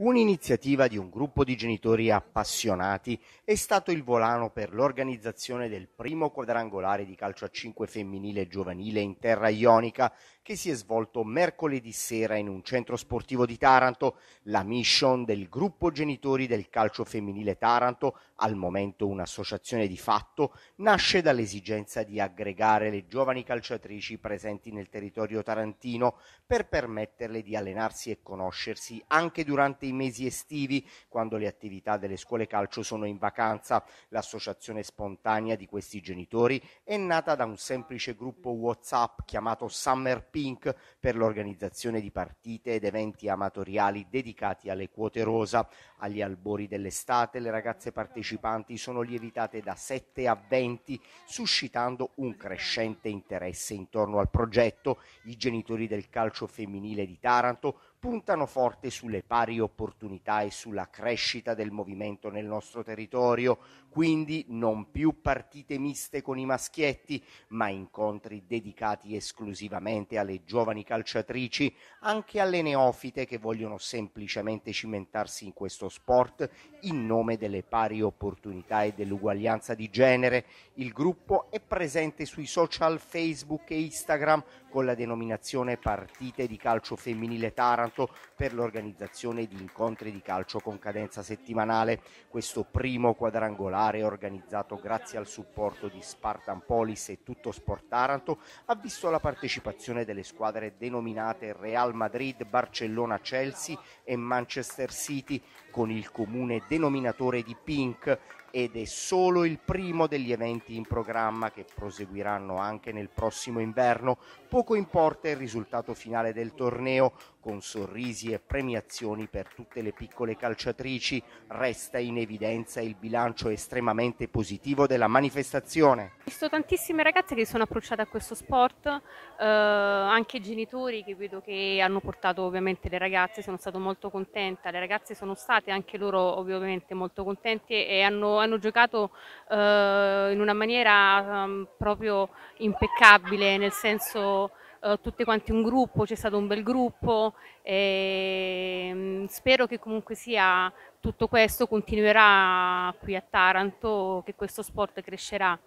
Un'iniziativa di un gruppo di genitori appassionati. È stato il volano per l'organizzazione del primo quadrangolare di calcio a 5 femminile e giovanile in terra ionica che si è svolto mercoledì sera in un centro sportivo di Taranto. La mission del gruppo genitori del calcio femminile Taranto, al momento un'associazione di fatto, nasce dall'esigenza di aggregare le giovani calciatrici presenti nel territorio tarantino per permetterle di allenarsi e conoscersi anche durante i mesi estivi, quando le attività delle scuole calcio sono in vacanza. L'associazione spontanea di questi genitori è nata da un semplice gruppo WhatsApp chiamato Summer Pink per l'organizzazione di partite ed eventi amatoriali dedicati alle quote rosa. Agli albori dell'estate le ragazze partecipanti sono lievitate da 7 a 20, suscitando un crescente interesse intorno al progetto. I genitori del calcio femminile di Taranto puntano forte sulle pari opportunità e sulla crescita del movimento nel nostro territorio, quindi non più partite miste con i maschietti, ma incontri dedicati esclusivamente alle giovani calciatrici, anche alle neofite che vogliono semplicemente cimentarsi in questo sport in nome delle pari opportunità e dell'uguaglianza di genere. Il gruppo è presente sui social Facebook e Instagram con la denominazione Partite di Calcio Femminile Taranto Taranto per l'organizzazione di incontri di calcio con cadenza settimanale. Questo primo quadrangolare organizzato grazie al supporto di Spartan Polis e Tutto Sport Taranto ha visto la partecipazione delle squadre denominate Real Madrid, Barcellona, Chelsea e Manchester City con il comune denominatore di Pink ed è solo il primo degli eventi in programma che proseguiranno anche nel prossimo inverno. Poco importa il risultato finale del torneo, con sorrisi e premiazioni per tutte le piccole calciatrici, resta in evidenza il bilancio estremamente positivo della manifestazione. Ho visto tantissime ragazze che sono approcciate a questo sport, eh, anche genitori che vedo che hanno portato ovviamente le ragazze, sono stata molto contenta, le ragazze sono state anche loro ovviamente molto contente e hanno hanno giocato eh, in una maniera um, proprio impeccabile, nel senso eh, tutte quanti un gruppo, c'è stato un bel gruppo e um, spero che comunque sia tutto questo continuerà qui a Taranto, che questo sport crescerà.